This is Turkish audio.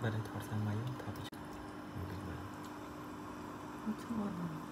Barın tarsan bayım tabii. Bilmem. Tamam.